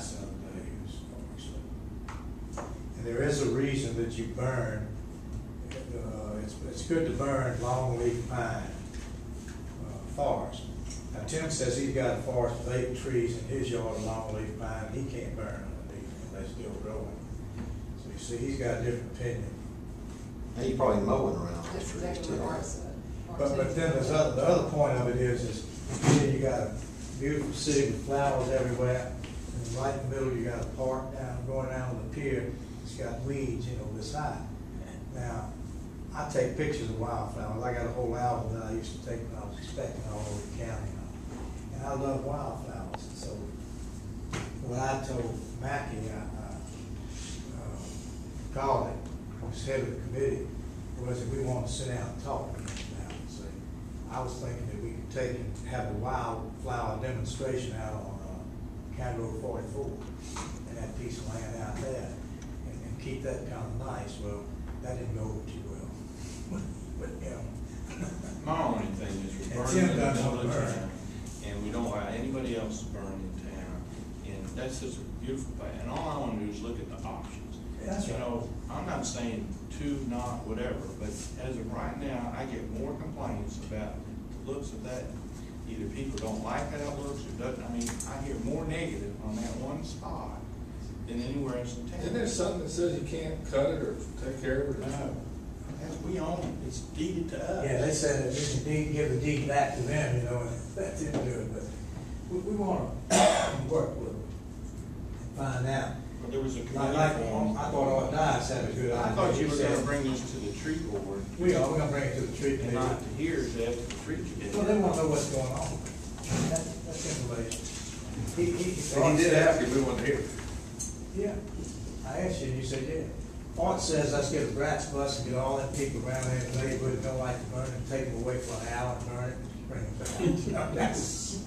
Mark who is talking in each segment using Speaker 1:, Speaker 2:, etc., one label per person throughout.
Speaker 1: nice the other day, it was obviously. And there is a reason that you burn, uh, it's, it's good to burn longleaf pine, uh, forest. Now Tim says he's got a forest of eight trees in his yard of longleaf pine, and he can't burn underneath unless still growing. So you see, he's got a different opinion.
Speaker 2: And you probably mowing around those
Speaker 3: That's
Speaker 2: trees
Speaker 3: exactly
Speaker 2: too.
Speaker 3: what Art said.
Speaker 1: But, but then there's other, the other point of it is, is here you got a beautiful city with flowers everywhere. And right in the middle, you got a park down, going down the pier, it's got weeds, you know, this high. Now, I take pictures of wildflowers, I got a whole album that I used to take when I was expecting all over the county. And I love wildflowers, and so what I told Mackie, I, I, uh, called him, who's head of the committee, was that we want to sit down and talk it. So I was thinking that we could take and have a wildflower demonstration out on, County Road forty-four, and that piece of land out there, and, and keep that kind of nice. Well, that didn't go over too well with, with him.
Speaker 4: My only thing is we're
Speaker 1: Tim
Speaker 4: burning in the middle of town, and we don't allow anybody else to burn in town. And that's just a beautiful thing, and all I wanna do is look at the options.
Speaker 1: That's
Speaker 4: You
Speaker 1: right.
Speaker 4: know, I'm not saying two, not whatever, but as of right now, I get more complaints about the looks of that. Either people don't like how it looks, or doesn't, I mean, I hear more negative on that one spot than anywhere else in town.
Speaker 5: Isn't there something that says you can't cut it or take care of it?
Speaker 4: No. That's- we own it, it's deeded to us.
Speaker 1: Yeah, they said that we can deed, give the deed back to them, you know, and that didn't do it, but we, we wanna work with them and find out.
Speaker 4: But there was a committee
Speaker 1: like,
Speaker 4: formed.
Speaker 1: Um, I thought Art Dice had a good idea.
Speaker 4: I thought you were gonna bring this to the tree board.
Speaker 1: We are, we're gonna bring it to the tree
Speaker 4: And
Speaker 1: committee.
Speaker 4: not to here, to have the tree committee.
Speaker 1: Well, they wanna know what's going on. That, that's information. He, he.
Speaker 5: And he did ask if we wanted to hear.
Speaker 1: Yeah, I asked you, and you said, yeah. Art says, let's get a brats bus and get all them people around there in the neighborhood that don't like to burn it, take them away for an hour and burn it, and bring them back. You that's,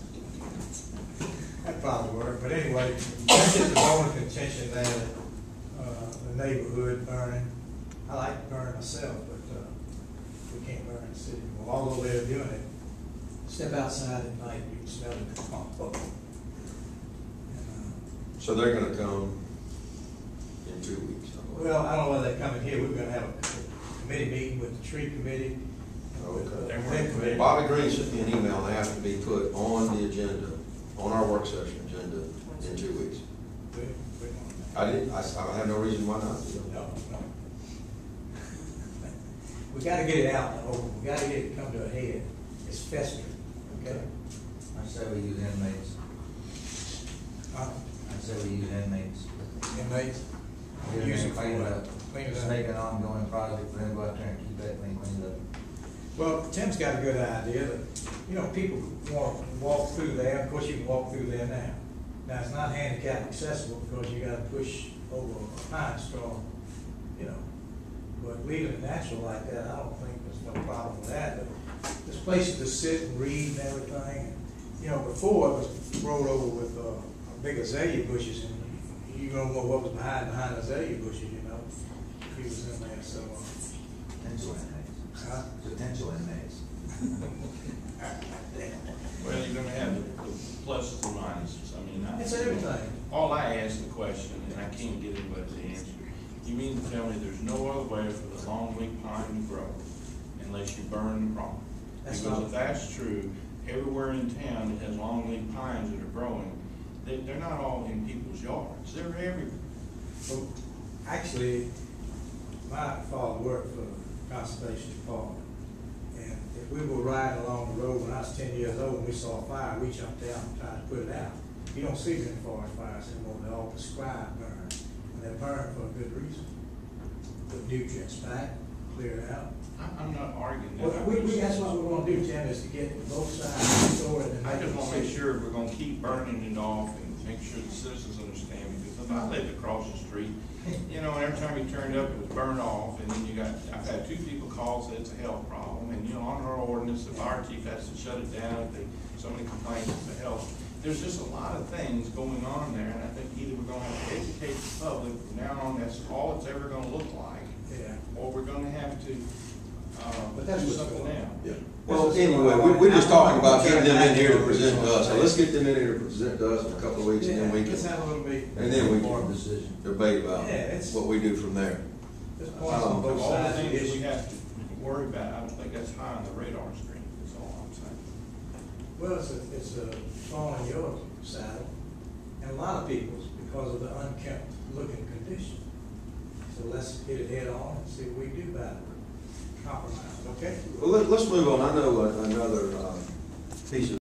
Speaker 1: that probably work, but anyway, that's just a bone contention there, uh, the neighborhood burning. I like to burn myself, but, uh, we can't burn the city, well, although they're doing it. Step outside at night, you can smell it. And, uh,
Speaker 2: So they're gonna come in two weeks. I believe.
Speaker 1: Well, I don't know whether they're coming here, we're gonna have a committee meeting with the tree committee.
Speaker 2: Okay. Bobby Green sent me an email, and asked to be put on the agenda, on our work session agenda in two weeks.
Speaker 1: We- we don't-
Speaker 2: I didn't, I, s- I have no reason why not.
Speaker 1: No, no. We gotta get it out in the we gotta get it come to a head, it's festering, okay?
Speaker 6: I say we use inmates,
Speaker 1: Uh,
Speaker 6: I say we use inmates.
Speaker 1: Inmates,
Speaker 6: Get
Speaker 1: use
Speaker 6: them
Speaker 1: it for
Speaker 6: cleaned
Speaker 1: what?
Speaker 6: up.
Speaker 1: Clean it
Speaker 6: Just
Speaker 1: up.
Speaker 6: make an ongoing project for them to go out there and keep that thing cleaned up.
Speaker 1: Well, Tim's got a good idea that, you know, people want to walk through there, of course you can walk through there now. Now, it's not handicap accessible because you gotta push over a pine straw, you know. But leaving it natural like that, I don't think there's no problem with that, but there's places to sit and read and everything. You know, before it was rolled over with, uh, big azalea bushes and you don't know what was behind, behind azalea bushes, you know? He was in there, so, uh,
Speaker 6: inmates.
Speaker 1: Huh?
Speaker 6: Potential inmates.
Speaker 4: Well, you're gonna have the pluses and minuses, I mean, I.
Speaker 1: It's everything.
Speaker 4: All I asked the question, and I can't get anybody to answer, you mean to tell me there's no other way for the longleaf pine to grow unless you burn the prong?
Speaker 1: That's
Speaker 4: Because
Speaker 1: not-
Speaker 4: if that's true, everywhere in town that has longleaf pines that are growing, they, they're not all in people's yards, they're everywhere.
Speaker 1: Well, actually, my father worked for the Conservation Department. And if we were riding along the road when I was ten years old and we saw a fire, we jumped out and tried to put it out. You don't see many forest fires anymore, they're all prescribed burn, and they're burned for a good reason. Put nutrients back, clear it out.
Speaker 4: I'm not arguing that.
Speaker 1: Well, we, we, that's what we wanna do, Tim, is to get both sides stored and
Speaker 4: I just wanna make
Speaker 1: decision.
Speaker 4: sure we're gonna keep burning it off and make sure the citizens understand, because if I lived across the street, you know, and every time you turned up, it was burned off, and then you got, I've had two people call, say it's a health problem, and you know, on our ordinance, the fire chief has to shut it down if they, somebody complains it's a health. There's just a lot of things going on there, and I think either we're gonna have to educate the public, from now on, that's all it's ever gonna look like,
Speaker 1: Yeah.
Speaker 4: or we're gonna have to, uh,
Speaker 1: But that's
Speaker 4: do
Speaker 1: what's
Speaker 4: something
Speaker 1: going on.
Speaker 2: Yeah. Well, anyway, we, we're just talking about getting them in here to present to us, so let's get them in here to present to us in a couple of weeks, and then we
Speaker 1: Yeah, let's
Speaker 2: can
Speaker 1: have a little bit.
Speaker 2: and then we
Speaker 1: more
Speaker 2: can-
Speaker 6: Decision.
Speaker 2: debate about
Speaker 1: Yeah, it's-
Speaker 2: what we do from there.
Speaker 1: Just points on
Speaker 2: Um,
Speaker 1: both
Speaker 4: All the
Speaker 1: sides
Speaker 4: things we have to worry about, I don't think that's high on the radar screen, is all I'm saying.
Speaker 1: Well, it's a, it's a thorn in your saddle, and a lot of people's, because of the unkempt looking condition. So let's hit it head on and see what we can do about it. Compromise, okay?
Speaker 2: Well, let, let's move on, I know uh, another, uh, piece of